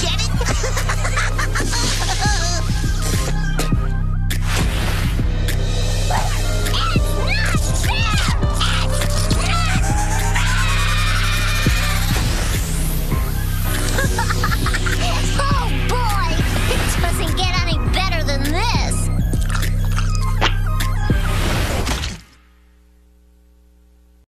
Get it?